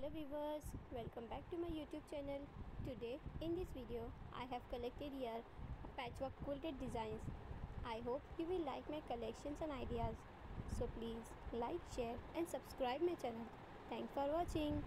hello viewers welcome back to my youtube channel. Today in this video i have collected here patchwork quilted designs. I hope you will like my collections and ideas. So please like share and subscribe my channel. Thanks for watching.